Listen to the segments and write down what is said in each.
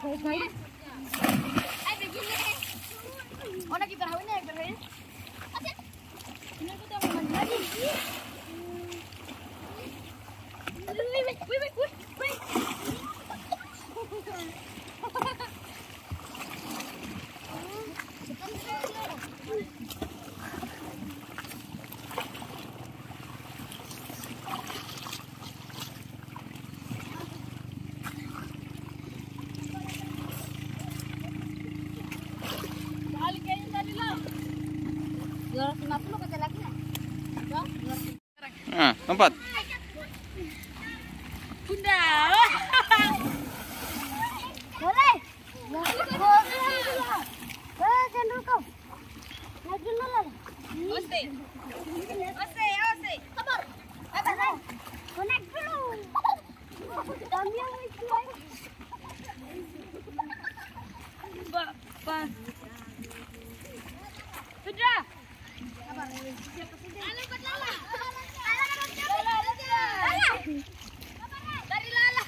Nak kita rawin. Ini aku Lompat. Bunda. Boleh. Eh. Sabar. Apa sih? Connect dulu. Kami yang itu. Ba, ba. Sudah. Sabar. Lala, lala. Lala, lala. Dari Lala.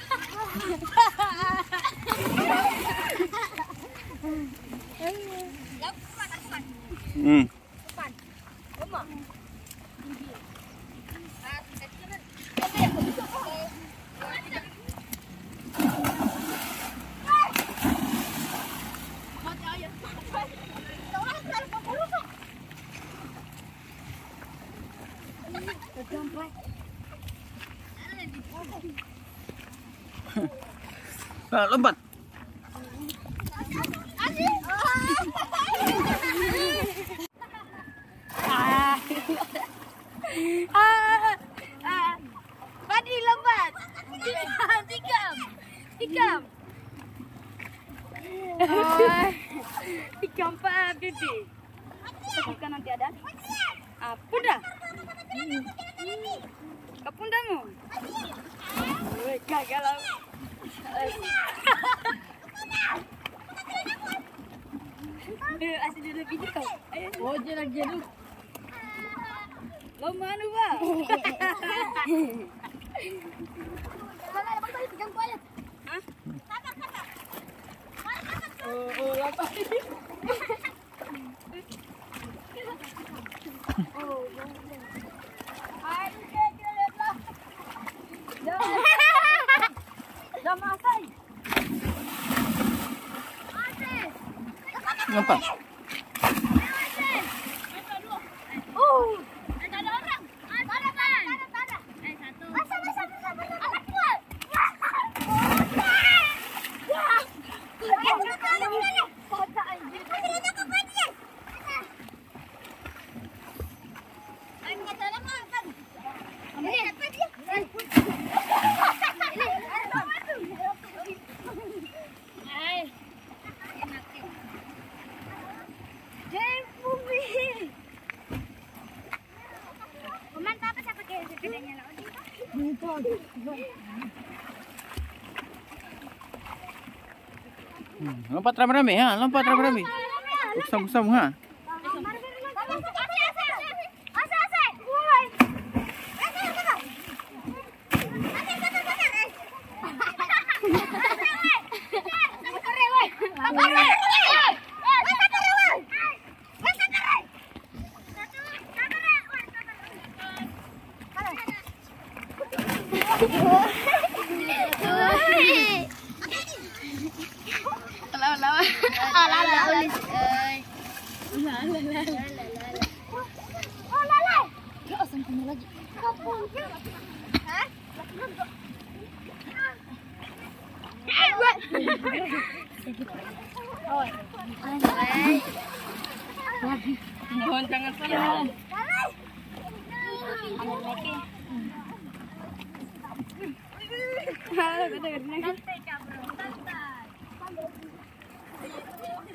Hmm. Lompat. Padi lembat. Tikam, tikam. Tikam. Tikam Pak Bibi. Sebuka nanti ada. Ah, punda. Ke pundamu. Woi, gagal. Eh, asli dulu video kau. Oh, jenak jenak. Lo mana ba? Oh, oh, lapar. Lompat. Hmm, Lompat rame-rame ha, lompat rame-rame. Bersama-sama ha. à la la ơi la la la la la أصلا lagi. Lagi. Mohon tangan saya. Anak lagi.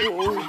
Oh.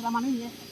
la manilla.